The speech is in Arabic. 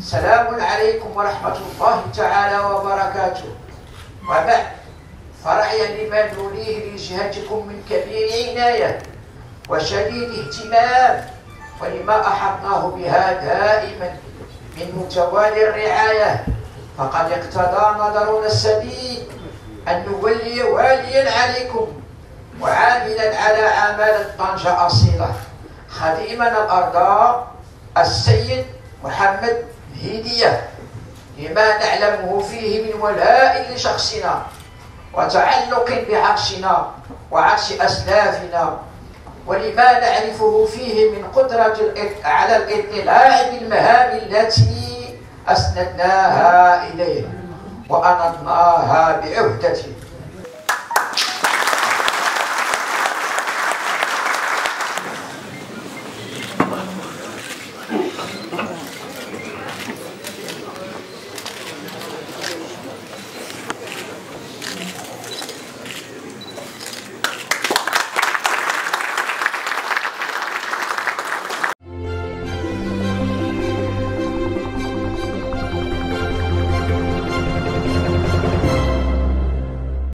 سلام عليكم ورحمة الله تعالى وبركاته. وبعد فرعيا لما نوليه لجهتكم من كبير عناية وشديد اهتمام ولما أحطناه بها دائما من متوالي الرعاية فقد اقتضى نظرنا السديد أن نولي واليا عليكم وعاملا على عمالة طنجة أصيلة خديمنا الأرض السيد محمد هدية لما نعلمه فيه من ولاء لشخصنا وتعلق بعرشنا وعرش أسلافنا ولما نعرفه فيه من قدرة على الإطلاع بالمهام التي أسندناها إليه وأنضناها بعهدته